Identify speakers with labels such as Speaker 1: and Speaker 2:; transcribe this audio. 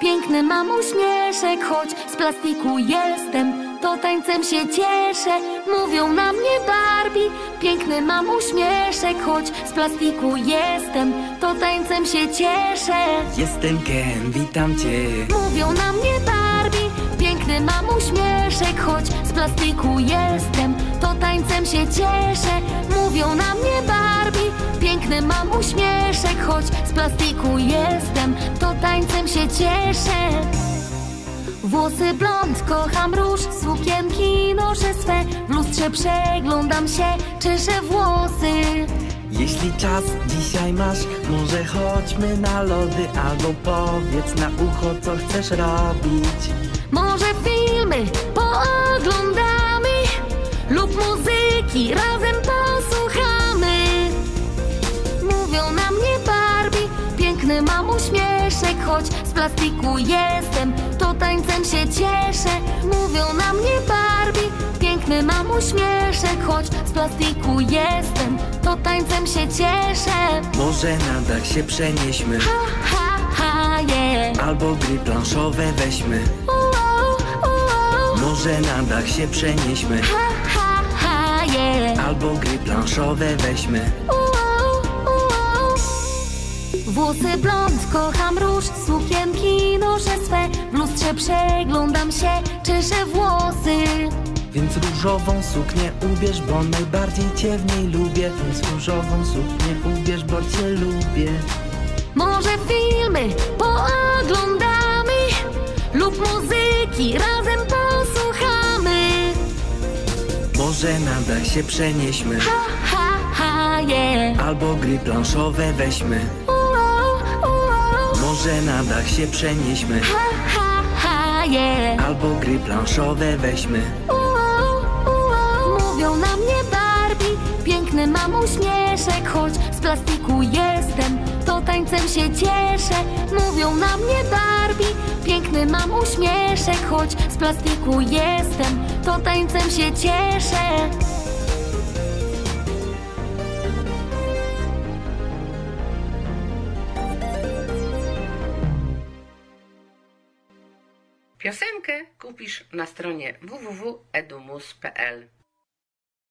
Speaker 1: Piękny mam uśmieszek, choć z plastiku jestem, to tańcem się cieszę. Mówią na mnie Barbie. Piękny mam uśmieszek, choć z plastiku jestem, to tańcem się cieszę.
Speaker 2: Jestem Ken, witam cię
Speaker 1: Mówią na mnie Barbie. Piękny mam uśmieszek, choć z plastiku jestem, to tańcem się cieszę. Mówią na mnie Barbie. Piękny mam uśmieszek, choć z plastiku jestem, to tańcem się cieszę. Włosy blond, kocham róż, sukienki noszę swe. W lustrze przeglądam się, czeszę włosy.
Speaker 2: Jeśli czas dzisiaj masz, może chodźmy na lody Albo powiedz na ucho, co chcesz robić.
Speaker 1: Może filmy pooglądamy Lub muzyki razem Uśmieszek, choć z plastiku jestem To tańcem się cieszę. Mówią na mnie Barbie Piękny mam uśmieszek, choć z plastiku jestem To tańcem się cieszę.
Speaker 2: Może na dach się przenieśmy.
Speaker 1: Ha, ha, ha, yeah.
Speaker 2: Albo gry planszowe weźmy.
Speaker 1: Uo, uo.
Speaker 2: Może na dach się przenieśmy.
Speaker 1: Ha, ha, ha, yeah.
Speaker 2: Albo gry planszowe weźmy.
Speaker 1: Włosy blond, kocham róż, sukienki noszę swe. W lustrze przeglądam się, czeszę włosy.
Speaker 2: Więc różową suknię ubierz, bo najbardziej cię w niej lubię. Więc różową suknię ubierz, bo cię lubię.
Speaker 1: Może filmy pooglądamy Lub muzyki razem posłuchamy?
Speaker 2: Może na dach się przenieśmy.
Speaker 1: Ha, ha, ha, yeah
Speaker 2: Albo gry planszowe weźmy. Może na dach się przenieśmy.
Speaker 1: Ha, ha, ha, yeah.
Speaker 2: Albo gry planszowe weźmy.
Speaker 1: Mówią na mnie Barbie. Piękny mam uśmieszek, choć z plastiku jestem To tańcem się cieszę. Mówią na mnie Barbie. Piękny mam uśmieszek, choć z plastiku jestem To tańcem się cieszę
Speaker 3: Piosenkę kupisz na stronie www.edumus.pl